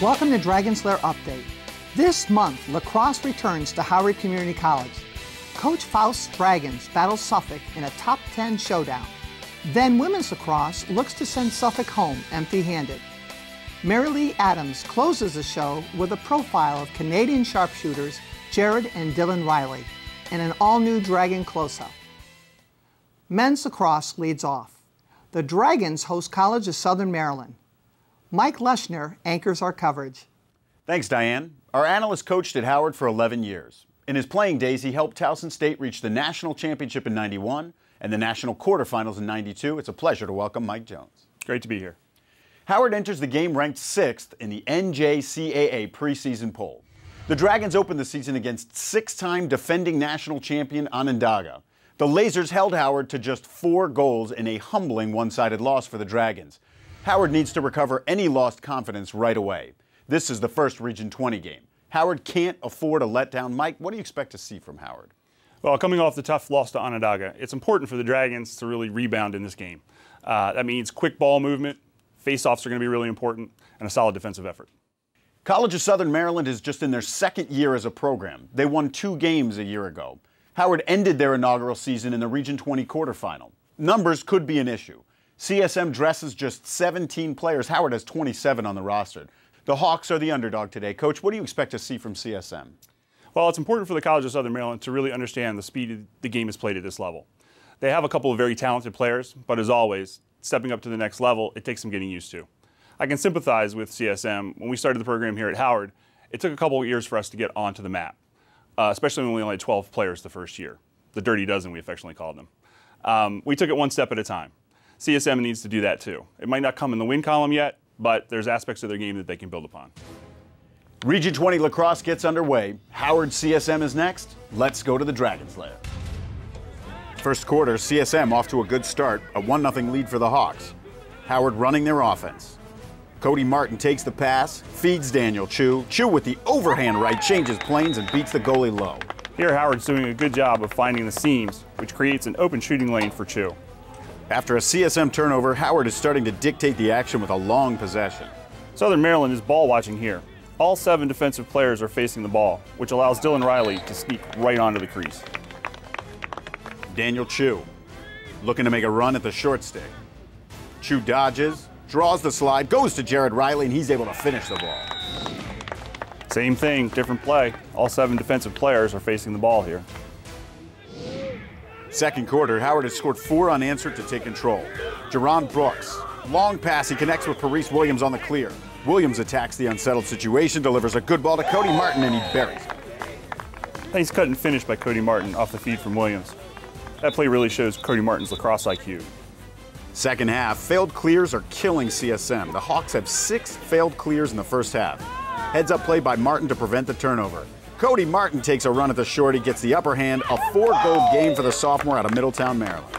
Welcome to Dragon's Lair Update. This month, lacrosse returns to Howard Community College. Coach Faust's Dragons battle Suffolk in a top 10 showdown. Then women's lacrosse looks to send Suffolk home empty-handed. Mary Lee Adams closes the show with a profile of Canadian sharpshooters Jarred and Dylan Riley and an all-new Dragon close-up. Men's lacrosse leads off. The Dragons host College of Southern Maryland. Mike Leshner anchors our coverage. Thanks, Diane. Our analyst coached at Howard for 11 years. In his playing days, he helped Towson State reach the national championship in 91 and the national quarterfinals in 92. It's a pleasure to welcome Mike Jones. Great to be here. Howard enters the game ranked sixth in the NJCAA preseason poll. The Dragons opened the season against six time defending national champion Onondaga. The Lazers held Howard to just four goals in a humbling one sided loss for the Dragons. Howard needs to recover any lost confidence right away. This is the first Region 20 game. Howard can't afford a letdown. Mike, what do you expect to see from Howard? Well, coming off the tough loss to Onondaga, it's important for the Dragons to really rebound in this game. Uh, that means quick ball movement, face-offs are going to be really important, and a solid defensive effort. College of Southern Maryland is just in their second year as a program. They won two games a year ago. Howard ended their inaugural season in the Region 20 quarterfinal. Numbers could be an issue. CSM dresses just 17 players. Howard has 27 on the roster. The Hawks are the underdog today. Coach, what do you expect to see from CSM? Well, it's important for the College of Southern Maryland to really understand the speed the game is played at this level. They have a couple of very talented players, but as always, stepping up to the next level, it takes some getting used to. I can sympathize with CSM. When we started the program here at Howard, it took a couple of years for us to get onto the map, uh, especially when we only had 12 players the first year. The dirty dozen, we affectionately called them. Um, we took it one step at a time. CSM needs to do that too. It might not come in the win column yet, but there's aspects of their game that they can build upon. Region 20 lacrosse gets underway. Howard CSM is next. Let's go to the Dragon's Lair. First quarter, CSM off to a good start, a 1 0 lead for the Hawks. Howard running their offense. Cody Martin takes the pass, feeds Daniel Chu. Chu with the overhand right changes planes and beats the goalie low. Here, Howard's doing a good job of finding the seams, which creates an open shooting lane for Chu. After a CSM turnover, Howard is starting to dictate the action with a long possession. Southern Maryland is ball watching here. All seven defensive players are facing the ball, which allows Dylan Riley to sneak right onto the crease. Daniel Chu looking to make a run at the short stick. Chu dodges, draws the slide, goes to Jarred Riley, and he's able to finish the ball. Same thing, different play. All seven defensive players are facing the ball here. Second quarter, Howard has scored four unanswered to take control. Geron Brooks, long pass, he connects with Paris Williams on the clear. Williams attacks the unsettled situation, delivers a good ball to Cody Martin, and he buries it. Nice cut and finish by Cody Martin off the feed from Williams. That play really shows Cody Martin's lacrosse IQ. Second half, failed clears are killing CSM. The Hawks have six failed clears in the first half. Heads up play by Martin to prevent the turnover. Cody Martin takes a run at the shorty, gets the upper hand. A four goal game for the sophomore out of Middletown, Maryland.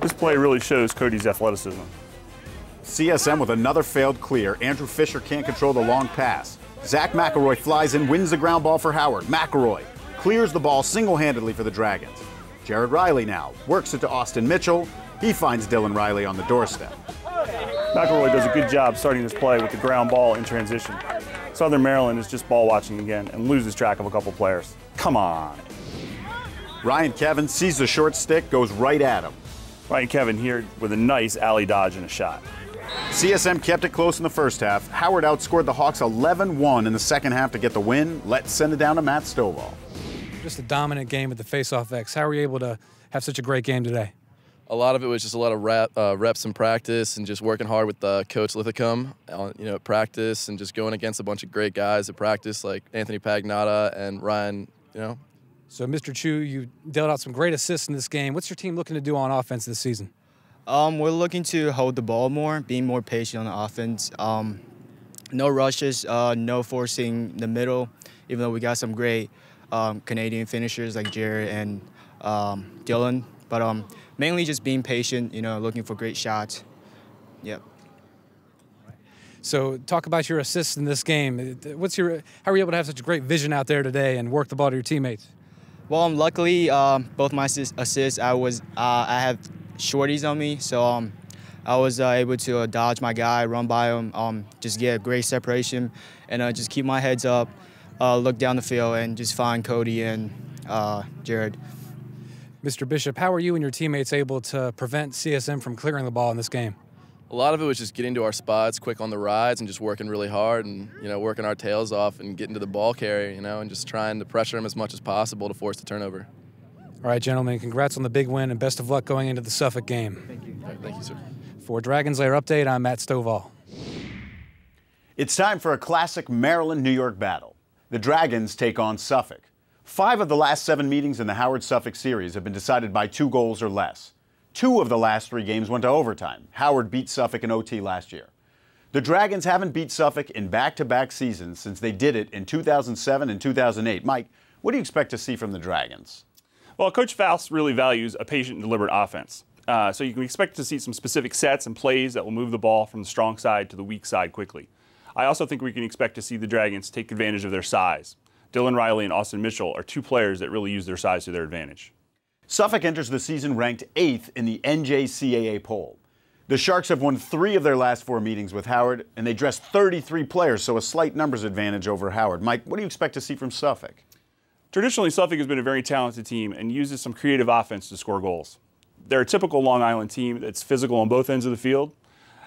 This play really shows Cody's athleticism. CSM with another failed clear. Andrew Fisher can't control the long pass. Zach McElroy flies in, wins the ground ball for Howard. McElroy clears the ball single handedly for the Dragons. Jarred Riley now works it to Austin Mitchell. He finds Dylan Riley on the doorstep. McElroy does a good job starting this play with the ground ball in transition. Southern Maryland is just ball watching again and loses track of a couple players. Come on. Ryan Kevin sees the short stick, goes right at him. Ryan Kevin here with a nice alley dodge and a shot. CSM kept it close in the first half. Howard outscored the Hawks 11 1 in the second half to get the win. Let's send it down to Matt Stovall. Just a dominant game at the Faceoff X. How were you able to have such a great game today? A lot of it was just a lot of rep, uh, reps in practice and just working hard with uh, Coach Linthicum, uh, you know, at practice and just going against a bunch of great guys at practice like Anthony Pagnotta and Ryan, you know. So, Mr. Chu, you dealt out some great assists in this game. What's your team looking to do on offense this season? Um, we're looking to hold the ball more, being more patient on the offense. Um, no rushes, uh, no forcing the middle, even though we got some great um, Canadian finishers like Jarred and um, Dylan. But um, mainly just being patient, you know, looking for great shots. Yep. So, talk about your assists in this game. What's your? How are you able to have such a great vision out there today and work the ball to your teammates? Well, um, luckily, um, both my assists, I was uh, I have shorties on me, so um, I was uh, able to uh, dodge my guy, run by him, um, just get a great separation, and uh, just keep my heads up, uh, look down the field, and just find Cody and uh, Jarred. Mr. Bishop, how are you and your teammates able to prevent CSM from clearing the ball in this game? A lot of it was just getting to our spots quick on the rides and just working really hard and you know working our tails off and getting to the ball carrier, you know, and just trying to pressure them as much as possible to force the turnover. All right, gentlemen, congrats on the big win and best of luck going into the Suffolk game. Thank you. Right, thank you, sir. For Dragons Lair Update, I'm Matt Stovall. It's time for a classic Maryland New York battle. The Dragons take on Suffolk. Five of the last seven meetings in the Howard Suffolk series have been decided by two goals or less. Two of the last three games went to overtime. Howard beat Suffolk in OT last year. The Dragons haven't beat Suffolk in back to back seasons since they did it in 2007 and 2008. Mike, what do you expect to see from the Dragons? Well, Coach Faust really values a patient and deliberate offense. Uh, so you can expect to see some specific sets and plays that will move the ball from the strong side to the weak side quickly. I also think we can expect to see the Dragons take advantage of their size. Dylan Riley and Austin Mitchell are two players that really use their size to their advantage. Suffolk enters the season ranked eighth in the NJCAA poll. The Sharks have won three of their last four meetings with Howard, and they dressed 33 players, so a slight numbers advantage over Howard. Mike, what do you expect to see from Suffolk? Traditionally, Suffolk has been a very talented team and uses some creative offense to score goals. They're a typical Long Island team that's physical on both ends of the field,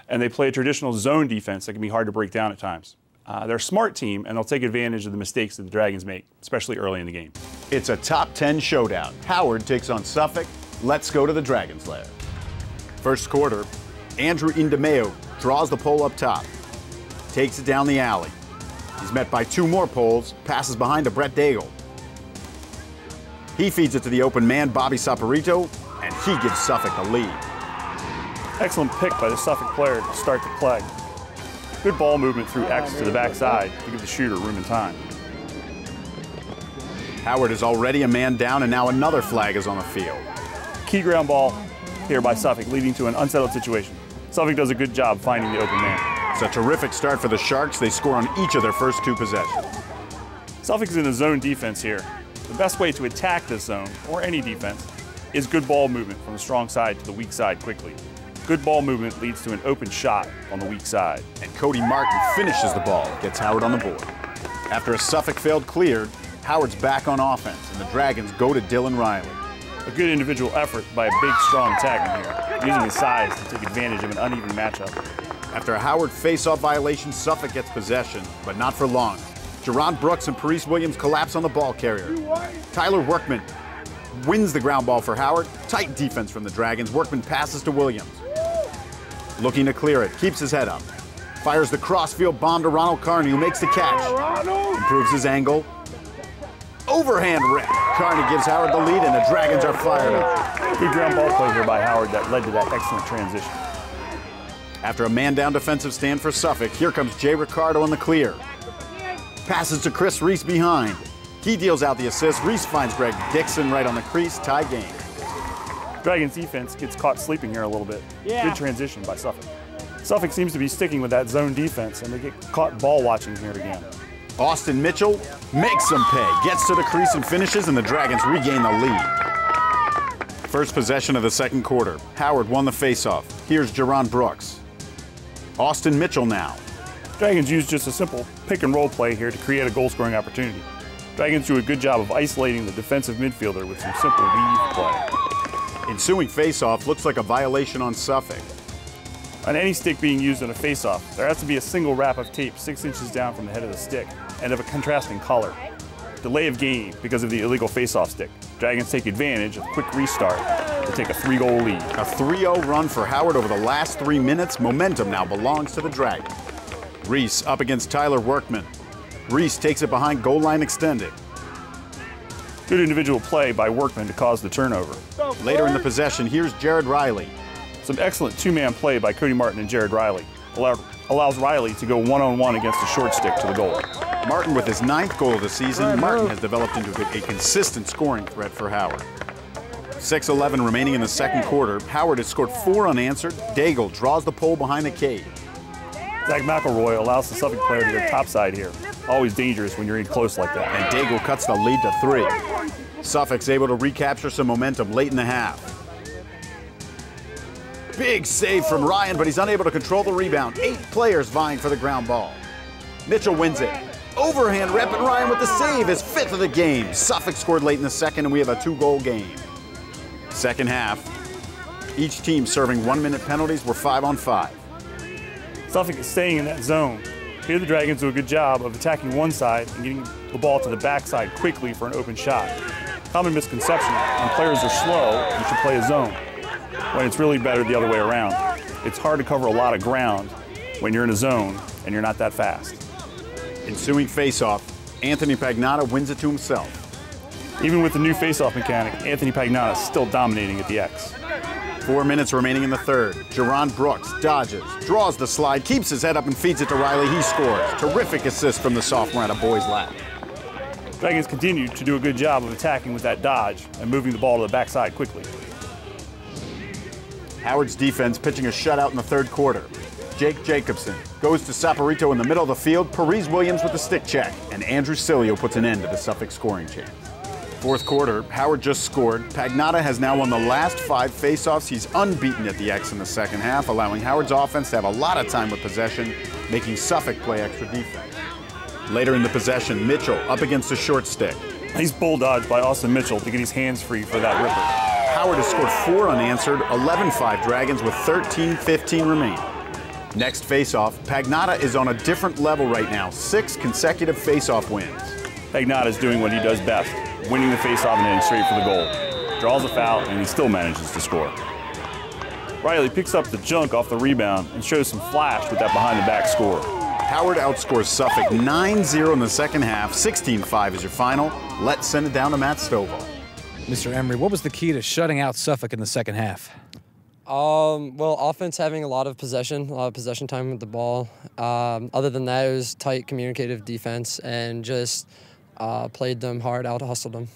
and they play a traditional zone defense that can be hard to break down at times. Uh, they're a smart team, and they'll take advantage of the mistakes that the Dragons make, especially early in the game. It's a top 10 showdown. Howard takes on Suffolk. Let's go to the Dragons' lair. First quarter, Andrew Indemeo draws the pole up top, takes it down the alley. He's met by two more poles, passes behind to Brett Daigle. He feeds it to the open man, Bobby Saporito, and he gives Suffolk the lead. Excellent pick by the Suffolk player to start the play. Good ball movement through X to the backside to give the shooter room and time. Howard is already a man down, and now another flag is on the field. Key ground ball here by Suffolk, leading to an unsettled situation. Suffolk does a good job finding the open man. It's a terrific start for the Sharks. They score on each of their first two possessions. Suffolk is in a zone defense here. The best way to attack this zone, or any defense, is good ball movement from the strong side to the weak side quickly. Good ball movement leads to an open shot on the weak side. And Cody Martin finishes the ball, gets Howard on the board. After a Suffolk failed cleared, Howard's back on offense, and the Dragons go to Dylan Riley. A good individual effort by a big, strong tackle here, using his size to take advantage of an uneven matchup. After a Howard face-off violation, Suffolk gets possession, but not for long. Geron Brooks and Paris Williams collapse on the ball carrier. Tyler Workman wins the ground ball for Howard. Tight defense from the Dragons. Workman passes to Williams. Looking to clear it, keeps his head up. Fires the crossfield bomb to Ronald Carney, who makes the catch. Improves his angle. Overhand rip. Carney gives Howard the lead, and the Dragons are fired up. Good ground ball play here by Howard that led to that excellent transition. After a man down defensive stand for Suffolk, here comes Jay Ricardo on the clear. Passes to Chris Reese behind. He deals out the assist. Reese finds Greg Dixon right on the crease. Tie game. Dragons defense gets caught sleeping here a little bit. Good transition by Suffolk. Suffolk seems to be sticking with that zone defense, and they get caught ball watching here again. Austin Mitchell makes some pay, gets to the crease and finishes, and the Dragons regain the lead. First possession of the second quarter. Howard won the faceoff. Here's Geron Brooks. Austin Mitchell now. Dragons use just a simple pick and roll play here to create a goal scoring opportunity. Dragons do a good job of isolating the defensive midfielder with some simple weave play. Ensuing faceoff looks like a violation on Suffolk. On any stick being used in a face-off, there has to be a single wrap of tape six inches down from the head of the stick and of a contrasting color. Delay of game because of the illegal face-off stick. Dragons take advantage of quick restart to take a three-goal lead. A 3-0 run for Howard over the last three minutes. Momentum now belongs to the Dragons. Reese up against Tyler Workman. Reese takes it behind goal line extended. Good individual play by Workman to cause the turnover. Later in the possession, here's Jarred Riley. Some excellent two-man play by Cody Martin and Jarred Riley. Allow, allows Riley to go one-on-one against the short stick to the goal. Martin with his ninth goal of the season. Martin has developed into a consistent scoring threat for Howard. 6-11 remaining in the second quarter. Howard has scored four unanswered. Daigle draws the pole behind the cage. Zach McElroy allows the Suffolk player to go topside here. Always dangerous when you're in close like that. And Daigle cuts the lead to three. Suffolk's able to recapture some momentum late in the half. Big save from Ryan, but he's unable to control the rebound. Eight players vying for the ground ball. Mitchell wins it. Overhand rep, and Ryan with the save, his fifth of the game. Suffolk scored late in the second, and we have a two goal game. Second half, each team serving one minute penalties. We're five on five. Suffolk is staying in that zone. Here the Dragons do a good job of attacking one side and getting the ball to the backside quickly for an open shot. Common misconception, when players are slow, you should play a zone. When it's really better the other way around. It's hard to cover a lot of ground when you're in a zone and you're not that fast. Ensuing faceoff, Anthony Pagnotta wins it to himself. Even with the new faceoff mechanic, Anthony Pagnotta is still dominating at the X. Four minutes remaining in the third. Geron Brooks dodges, draws the slide, keeps his head up and feeds it to Riley. He scores. Terrific assist from the sophomore at a boy's lap. Dragons continue to do a good job of attacking with that dodge and moving the ball to the backside quickly. Howard's defense pitching a shutout in the third quarter. Jake Jacobson goes to Saporito in the middle of the field. Paris Williams with the stick check, and Andrew Cilio puts an end to the Suffolk scoring chance. Fourth quarter, Howard just scored. Pagnotta has now won the last five faceoffs. He's unbeaten at the X in the second half, allowing Howard's offense to have a lot of time with possession, making Suffolk play extra defense. Later in the possession, Mitchell up against the short stick. Nice bull dodge by Austin Mitchell to get his hands free for that ripper. Howard has scored four unanswered, 11-5 Dragons with 13-15 remaining. Next faceoff, Pagnotta is on a different level right now. Six consecutive faceoff wins. Pagnotta is doing what he does best, winning the faceoff and heading straight for the goal. Draws a foul and he still manages to score. Riley picks up the junk off the rebound and shows some flash with that behind the back score. Howard outscores Suffolk 9-0 in the second half. 16-5 is your final. Let's send it down to Matt Stovall. Mr. Emery, what was the key to shutting out Suffolk in the second half? Um, well, offense having a lot of possession, a lot of possession time with the ball. Um, other than that, it was tight, communicative defense, and just uh, played them hard, out hustled them.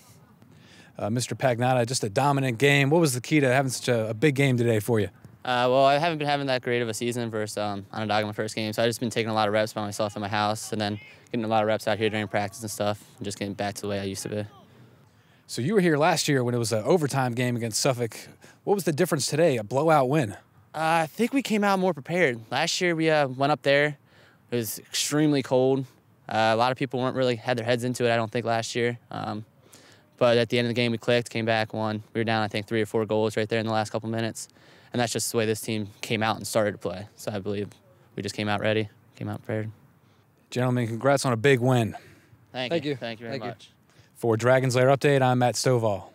Uh, Mr. Pagnotta, just a dominant game. What was the key to having such a, a big game today for you? Uh, well, I haven't been having that great of a season versus um, Onondaga in my first game, so I've just been taking a lot of reps by myself in my house, and then getting a lot of reps out here during practice and stuff, and just getting back to the way I used to be. So you were here last year when it was an overtime game against Suffolk. What was the difference today? A blowout win. Uh, I think we came out more prepared. Last year we uh, went up there. It was extremely cold. Uh, a lot of people weren't really had their heads into it. I don't think last year. Um, but at the end of the game, we clicked, came back, won. We were down, I think, three or four goals right there in the last couple minutes, and that's just the way this team came out and started to play. So I believe we just came out ready, came out prepared. Gentlemen, congrats on a big win. Thank, Thank you. you. Thank you very Thank you. much. For Dragons Lair Update, I'm Matt Stovall.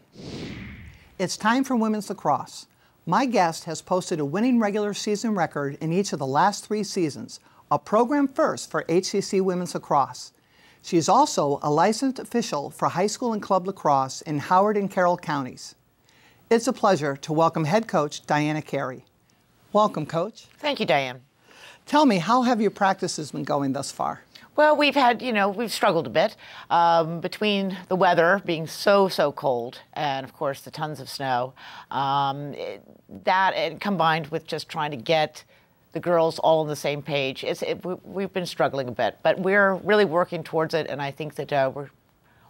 It's time for women's lacrosse. My guest has posted a winning regular season record in each of the last three seasons, a program first for HCC women's lacrosse. She is also a licensed official for high school and club lacrosse in Howard and Carroll counties. It's a pleasure to welcome head coach Diana Carey. Welcome, coach. Thank you, Diane. Tell me, how have your practices been going thus far? Well, we've had, you know, we've struggled a bit um, between the weather being so, so cold and, of course, the tons of snow. Um, it- that and combined with just trying to get the girls all on the same page, it's, it, we, we've been struggling a bit. But we're really working towards it, and I think that uh, we're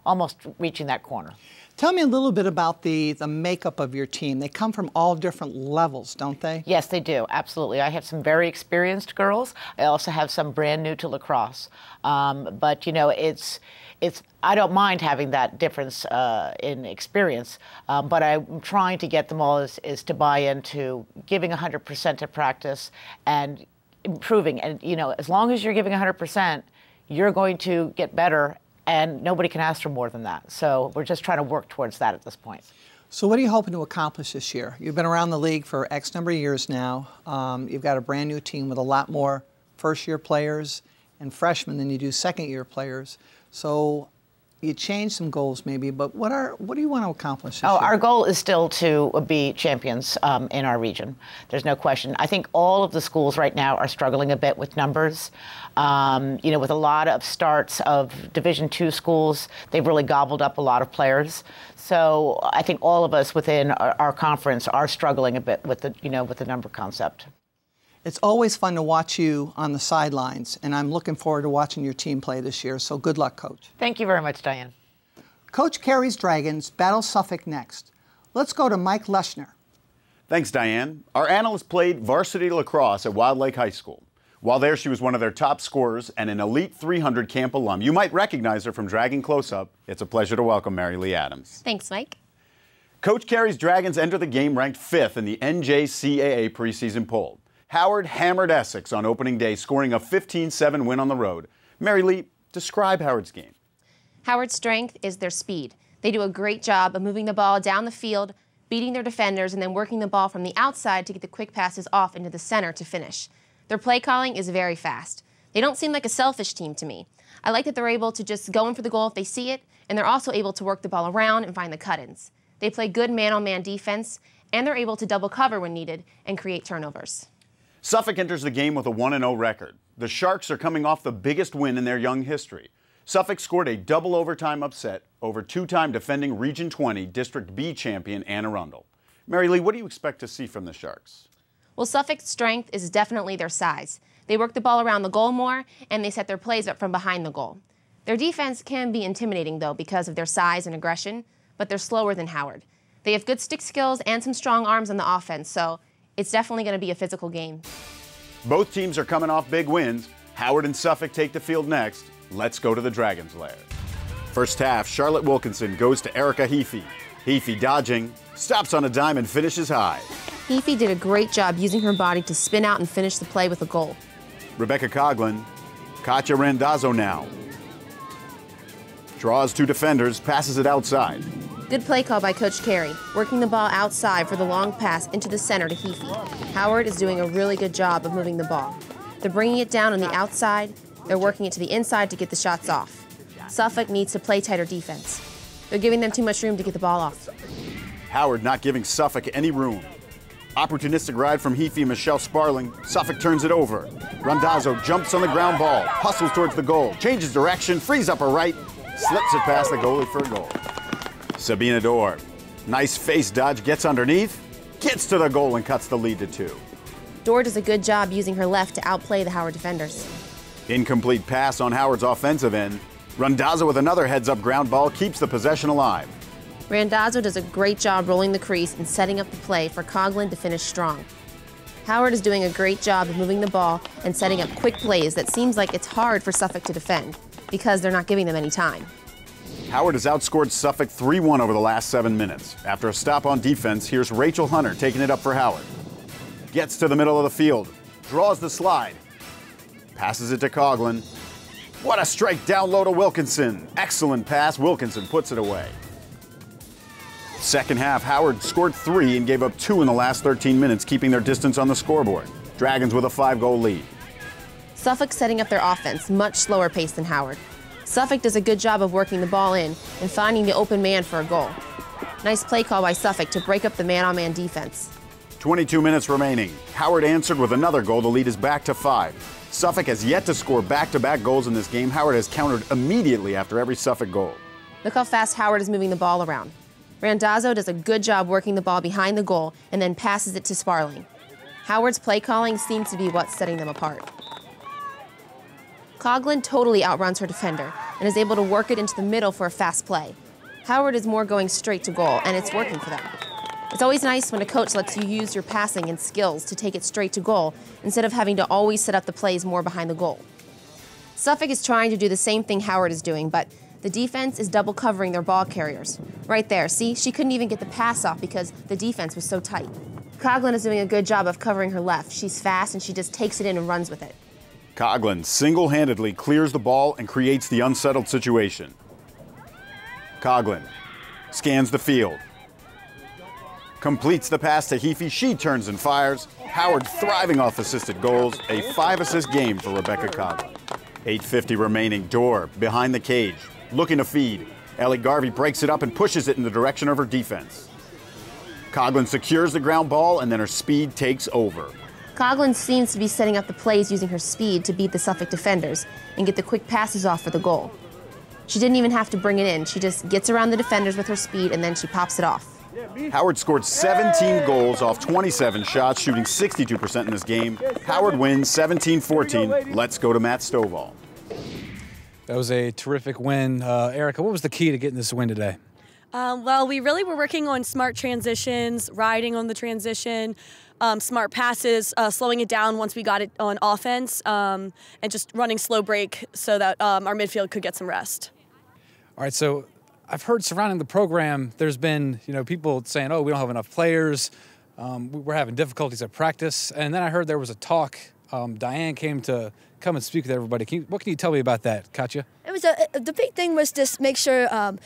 almost reaching that corner. Tell me a little bit about the, the makeup of your team. They come from all different levels, don't they? Yes, they do. Absolutely. I have some very experienced girls. I also have some brand new to lacrosse. Um, but you know, it's it's. I don't mind having that difference uh, in experience. Um, but I'm trying to get them all is, is to buy into giving 100% to practice and improving. And you know, as long as you're giving 100%, you're going to get better. And nobody can ask for more than that. So we're just trying to work towards that at this point. So, what are you hoping to accomplish this year? You've been around the league for X number of years now. Um, you've got a brand new team with a lot more first year players and freshmen than you do second year players. So, you changed some goals maybe, but what are what do you want to accomplish Oh, year? our goal is still to be champions um, in our region. There's no question. I think all of the schools right now are struggling a bit with numbers. Um, you know, with a lot of starts of Division two schools, they've really gobbled up a lot of players. So I think all of us within our, our conference are struggling a bit with the you know with the number concept. It's always fun to watch you on the sidelines, and I'm looking forward to watching your team play this year. So, good luck, coach. Thank you very much, Diane. Coach Carey's Dragons battle Suffolk next. Let's go to Mike Leschner. Thanks, Diane. Our analyst played varsity lacrosse at Wild Lake High School. While there, she was one of their top scorers and an Elite 300 camp alum. You might recognize her from Dragon Close Up. It's a pleasure to welcome Mary Lee Adams. Thanks, Mike. Coach Carey's Dragons enter the game ranked fifth in the NJCAA preseason poll. Howard hammered Essex on opening day, scoring a 15 7 win on the road. Mary Lee, describe Howard's game. Howard's strength is their speed. They do a great job of moving the ball down the field, beating their defenders, and then working the ball from the outside to get the quick passes off into the center to finish. Their play calling is very fast. They don't seem like a selfish team to me. I like that they're able to just go in for the goal if they see it, and they're also able to work the ball around and find the cut ins. They play good man on man defense, and they're able to double cover when needed and create turnovers. Suffolk enters the game with a 1 0 record. The Sharks are coming off the biggest win in their young history. Suffolk scored a double overtime upset over two time defending Region 20 District B champion Anne Arundel. Mary Lee, what do you expect to see from the Sharks? Well, Suffolk's strength is definitely their size. They work the ball around the goal more, and they set their plays up from behind the goal. Their defense can be intimidating, though, because of their size and aggression, but they're slower than Howard. They have good stick skills and some strong arms on the offense, so it's definitely going to be a physical game. Both teams are coming off big wins. Howard and Suffolk take the field next. Let's go to the Dragons' lair. First half, Charlotte Wilkinson goes to Erica Heaphy. Heaphy dodging, stops on a dime and finishes high. Heaphy did a great job using her body to spin out and finish the play with a goal. Rebecca Coglin, Katya Randazzo now. Draws two defenders, passes it outside. Good play call by Coach Carey, working the ball outside for the long pass into the center to Heaphy. Howard is doing a really good job of moving the ball. They're bringing it down on the outside, they're working it to the inside to get the shots off. Suffolk needs to play tighter defense. They're giving them too much room to get the ball off. Howard not giving Suffolk any room. Opportunistic ride from Heaphy and Michelle Sparling. Suffolk turns it over. Randazzo jumps on the ground ball, hustles towards the goal, changes direction, frees up her right, slips it past the goalie for a goal. Sabina Dorr. Nice face dodge, gets underneath, gets to the goal and cuts the lead to two. Dorr does a good job using her left to outplay the Howard defenders. Incomplete pass on Howard's offensive end. Randazzo with another heads up ground ball keeps the possession alive. Randazzo does a great job rolling the crease and setting up the play for Coglin to finish strong. Howard is doing a great job of moving the ball and setting up quick plays that seems like it's hard for Suffolk to defend because they're not giving them any time. Howard has outscored Suffolk 3 1 over the last seven minutes. After a stop on defense, here's Rachel Hunter taking it up for Howard. Gets to the middle of the field, draws the slide, passes it to Coglin. What a strike down low to Wilkinson. Excellent pass. Wilkinson puts it away. Second half, Howard scored three and gave up two in the last 13 minutes, keeping their distance on the scoreboard. Dragons with a five goal lead. Suffolk setting up their offense, much slower pace than Howard. Suffolk does a good job of working the ball in and finding the open man for a goal. Nice play call by Suffolk to break up the man on man defense. 22 minutes remaining. Howard answered with another goal. The lead is back to five. Suffolk has yet to score back to back goals in this game. Howard has countered immediately after every Suffolk goal. Look how fast Howard is moving the ball around. Randazzo does a good job working the ball behind the goal and then passes it to Sparling. Howard's play calling seems to be what's setting them apart. Coglin totally outruns her defender and is able to work it into the middle for a fast play. Howard is more going straight to goal, and it's working for them. It's always nice when a coach lets you use your passing and skills to take it straight to goal instead of having to always set up the plays more behind the goal. Suffolk is trying to do the same thing Howard is doing, but the defense is double covering their ball carriers. Right there, see? She couldn't even get the pass off because the defense was so tight. Coglin is doing a good job of covering her left. She's fast and she just takes it in and runs with it. Coglin single handedly clears the ball and creates the unsettled situation. Coglin scans the field, completes the pass to Heaphy. She turns and fires. Howard thriving off assisted goals. A five assist game for Rebecca Coglin. 8.50 remaining. Dorr behind the cage, looking to feed. Ellie Garvey breaks it up and pushes it in the direction of her defense. Coglin secures the ground ball and then her speed takes over. Coglin seems to be setting up the plays using her speed to beat the Suffolk defenders and get the quick passes off for the goal. She didn't even have to bring it in. She just gets around the defenders with her speed and then she pops it off. Howard scored 17 goals off 27 shots, shooting 62% in this game. Howard wins 17 14. Let's go to Matt Stovall. That was a terrific win. Uh, Erica, what was the key to getting this win today? Um, well, we really were working on smart transitions, riding on the transition, um, smart passes, uh, slowing it down once we got it on offense, um, and just running slow break so that um, our midfield could get some rest. All right, so I've heard surrounding the program, there's been you know people saying, "Oh, we don't have enough players. Um, we're having difficulties at practice." And then I heard there was a talk. Um, Diane came to come and speak with everybody. Can you, what can you tell me about that, Katya? It was a, the big thing was just make sure um,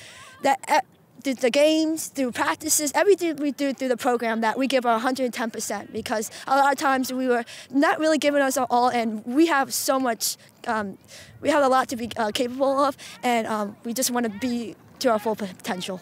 that through the games, through practices, everything we do through the program, that we give our 110% because a lot of times we were not really giving us our all, and we have so much, um, we have a lot to be uh, capable of, and um, we just want to be to our full potential.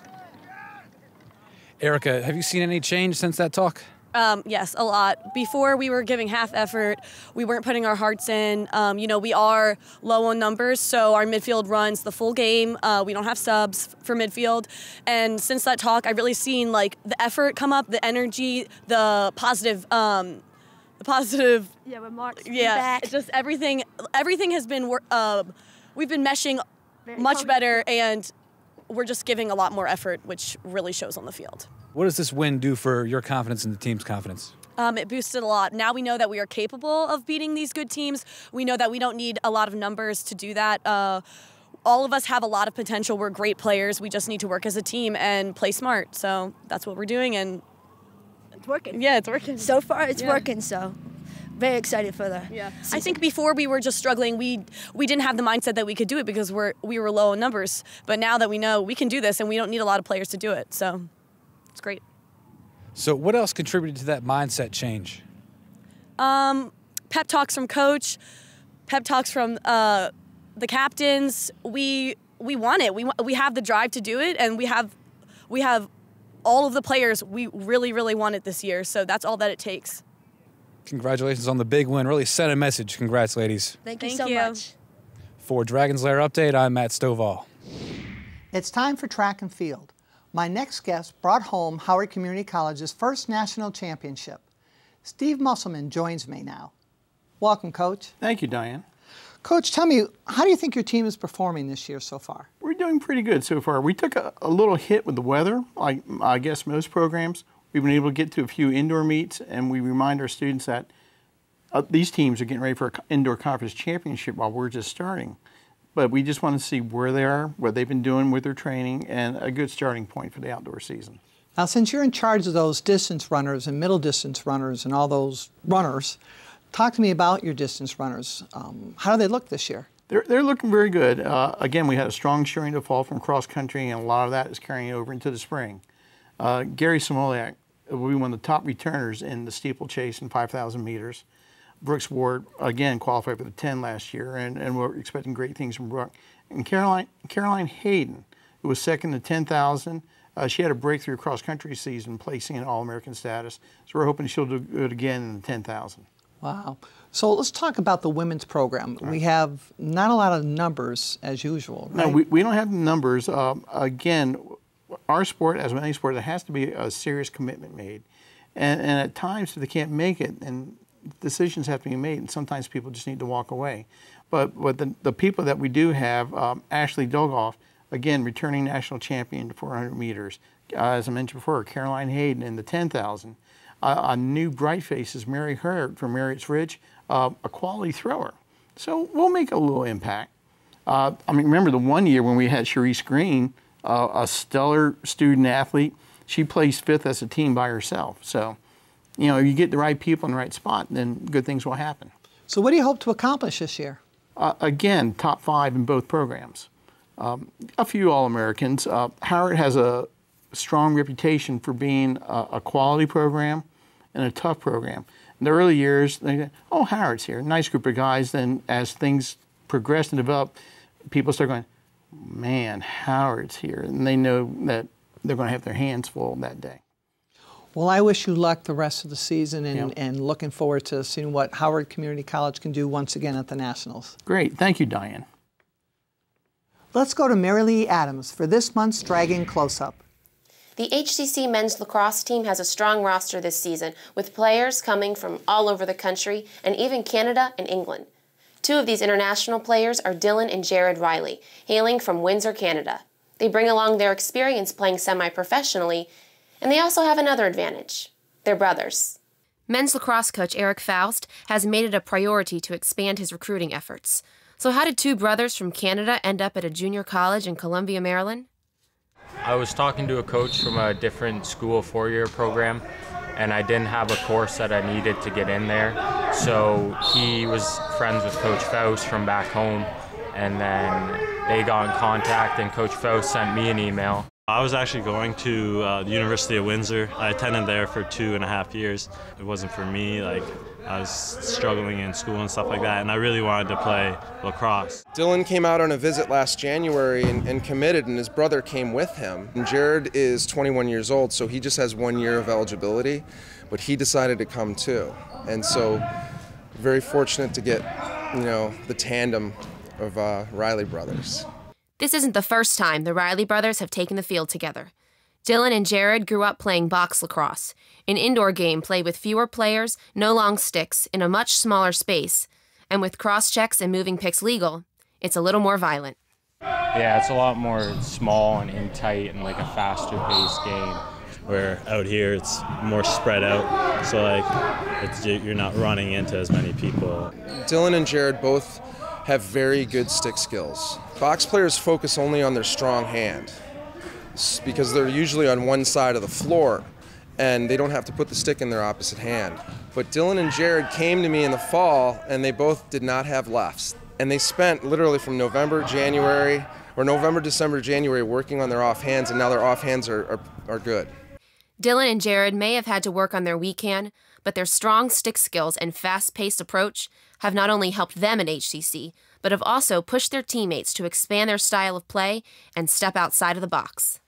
Erica, have you seen any change since that talk? Um, yes, a lot. Before we were giving half effort, we weren't putting our hearts in. Um, you know, we are low on numbers, so our midfield runs the full game. Uh, we don't have subs for midfield, and since that talk, I've really seen like the effort come up, the energy, the positive. Um, the positive. Yeah, remarks. Yeah, just everything. Everything has been. Uh, we've been meshing Very much better, and we're just giving a lot more effort, which really shows on the field. What does this win do for your confidence and the team's confidence? Um, it boosted a lot. Now we know that we are capable of beating these good teams. We know that we don't need a lot of numbers to do that. Uh, all of us have a lot of potential. We're great players. We just need to work as a team and play smart. So that's what we're doing, and it's working. Yeah, it's working. So far, it's yeah. working. So very excited for that. yeah. Season. I think before we were just struggling. We we didn't have the mindset that we could do it because we're we were low in numbers. But now that we know we can do this and we don't need a lot of players to do it, so it's great. So what else contributed to that mindset change? Um, pep talks from coach, pep talks from uh, the captains. We we want it. We we have the drive to do it, and we have we have all of the players. We really really want it this year. So that's all that it takes. Congratulations on the big win. Really sent a message. Congrats, ladies. Thank you Thank so you. much. For Dragons Lair Update, I'm Matt Stovall. It's time for track and field. My next guest brought home Howard Community College's first national championship. Steve Musselman joins me now. Welcome, Coach. Thank you, Diane. Coach, tell me, how do you think your team is performing this year so far? We're doing pretty good so far. We took a, a little hit with the weather, like I guess most programs. We've been able to get to a few indoor meets, and we remind our students that uh, these teams are getting ready for an indoor conference championship while we're just starting. But we just want to see where they are, what they've been doing with their training, and a good starting point for the outdoor season. Now, since you're in charge of those distance runners and middle distance runners and all those runners, talk to me about your distance runners. Um, how do they look this year? They're, they're looking very good. Uh, again, we had a strong showing to fall from cross country, and a lot of that is carrying over into the spring. Uh, Gary Samoliak we one of the top returners in the steeplechase in 5,000 meters. Brooks Ward, again, qualified for the 10 last year, and, and we're expecting great things from Brooke. And Caroline, Caroline Hayden, who was second to 10,000, uh, she had a breakthrough cross country season, placing in All American status. So we're hoping she'll do it again in the 10,000. Wow. So let's talk about the women's program. Right. We have not a lot of numbers as usual. Right? No, we, we don't have numbers. Um, again, our sport, as with any sport, there has to be a serious commitment made. And, and at times, if they can't make it, and decisions have to be made, and sometimes people just need to walk away. But, but the, the people that we do have, um, Ashley Dogoff, again, returning national champion to 400 meters. Uh, as I mentioned before, Caroline Hayden in the 10,000. Uh, a new bright face is Mary Hurd from Marriotts Ridge, uh, a quality thrower. So we'll make a little impact. Uh, I mean, remember the one year when we had Cherise Green, uh, a stellar student athlete. She placed fifth as a team by herself. So, you know, you get the right people in the right spot, then good things will happen. So, what do you hope to accomplish this year? Uh, again, top five in both programs. Um, a few All Americans. Uh, Howard has a strong reputation for being a, a, quality program and a tough program. In the early years, they oh, Howard's here, nice group of guys. Then, as things progress and develop, people start going, man, Howard's here, and they know that they're going to have their hands full that day. Well, I wish you luck the rest of the season and, yep. and looking forward to seeing what Howard Community College can do once again at the Nationals. Great. Thank you, Diane. Let's go to Mary Lee Adams for this month's Dragon Close-Up. The HCC men's lacrosse team has a strong roster this season, with players coming from all over the country and even Canada and England. Two of these international players are Dylan and Jarred Riley, hailing from Windsor, Canada. They bring along their experience playing semi professionally, and they also have another advantage they're brothers. Men's lacrosse coach Eric Faust has made it a priority to expand his recruiting efforts. So, how did two brothers from Canada end up at a junior college in Columbia, Maryland? I was talking to a coach from a different school four year program, and I didn't have a course that I needed to get in there. So he was friends with Coach Faust from back home, and then they got in contact, and Coach Faust sent me an email. I was actually going to uh, the University of Windsor. I attended there for two and a half years. It wasn't for me. Like I was struggling in school and stuff like that, and I really wanted to play lacrosse. Dylan came out on a visit last January and, and very and his brother came with him. And Jarred is 21 years old, so he just has one year of eligibility, but he decided to come too. And so, very fortunate to get, you know, the tandem of uh, Riley brothers. This isn't the first time the Riley brothers have taken the field together. Dylan and Jarred grew up playing box lacrosse, an indoor game played with fewer players, no long sticks, in a much smaller space, and with cross checks and moving picks legal, it's a little more violent. Yeah, it's a lot more small and in tight and like a faster paced game. Where out here it's more spread out, so like you're not running into as many people. Dylan and Jarred both have very good stick skills. Box players focus only on their strong hand because they're usually on one side of the floor and they don't have to put the stick in their opposite hand. But Dylan and Jarred came to me in the fall and they both did not have lefts. And they spent literally from November, January, or November, December, January working on their offhands, and now their offhands are, are, are good. Dylan and Jarred may have had to work on their weak hand, but their strong stick skills and fast paced approach have not only helped them at HCC, but have also pushed their teammates to expand their style of play and step outside of the box.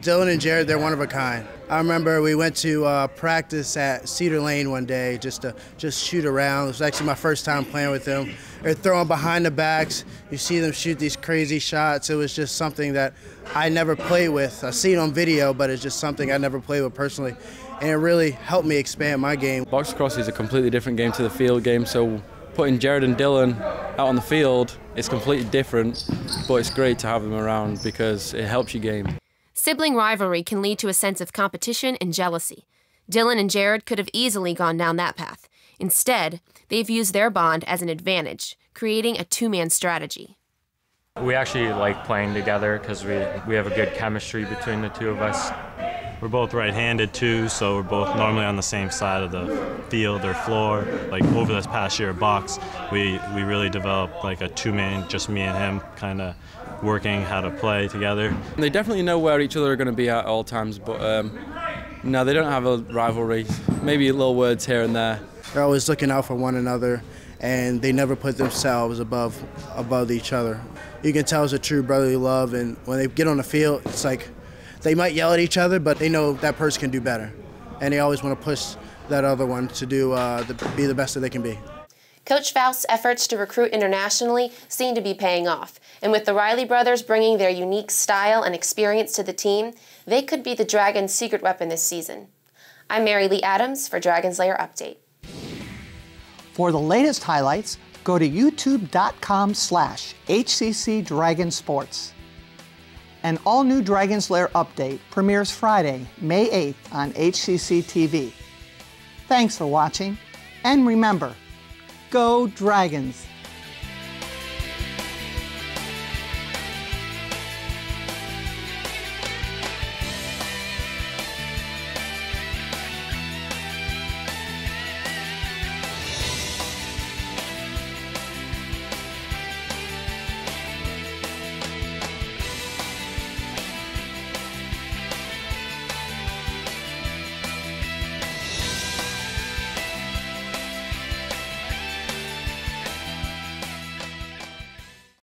Dylan and Jarred, they're one of a kind. I remember we went to uh, practice at Cedar Lane one day just to just shoot around. It was actually my first time playing with them. They're throwing behind the backs. You see them shoot these crazy shots. It was just something that I never played with. I see it on video, but it's just something I never played with personally. And it really helped me expand my game. Box cross is a completely different game to the field game, so putting Jarred and Dylan out on the field is completely different, but it's great to have them around because it helps your game. Sibling rivalry can lead to a sense of competition and jealousy. Dylan and Jarred could have easily gone down that path. Instead, they've used their bond as an advantage, creating a two man strategy. We actually like playing together because we, we have a good chemistry between the two of us. We're both right-handed too, so we're both normally on the same side of the field or floor. Like over this past year box, we we really developed like a two-man, just me and him kind of working how to play together. They definitely know where each other are going to be at all times, but um, no, they don't have a rivalry. Maybe a little words here and there. They're always looking out for one another, and they never put themselves above above each other. You can tell it's a true brotherly love, and when they get on the field, it's like they might yell at each other, but they know that person can do better, and they always want to push that other one to do uh, the, be the best that they can be. Coach Faust's efforts to recruit internationally seem to be paying off, and with the Riley brothers bringing their unique style and experience to the team, they could be the Dragons' secret weapon this season. I'm Mary Lee Adams for Dragons Lair Update. For the latest highlights, go to youtube.com slash HCC An all-new Dragons Lair update premieres Friday, May 8th on HCC TV. Thanks for watching, and remember, Go Dragons!